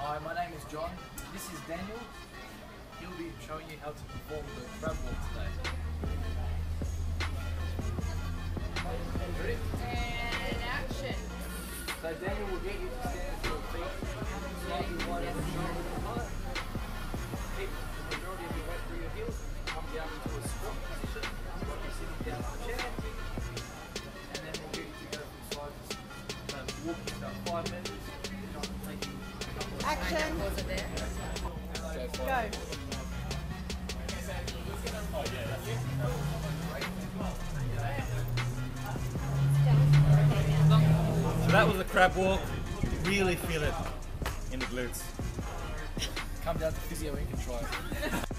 Hi, my name is John. This is Daniel. He'll be showing you how to perform the crab walk today. Ready? And action. So Daniel will get you to stand to your feet, slightly wide at the shoulder. Keep the majority of your weight through your heels, and then come down into a squat position, like you're sitting down on a chair. And then we'll get you to go from side to side. So walking about five meters. Action. Go. So that was a crab walk. Really feel it in the glutes. Come down to Physio try it.